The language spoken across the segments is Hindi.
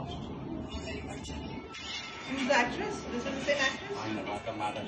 Who's the actress? This is the same actress? होइन माता माता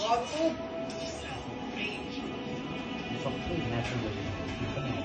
Wow. बहुत complete naturalism.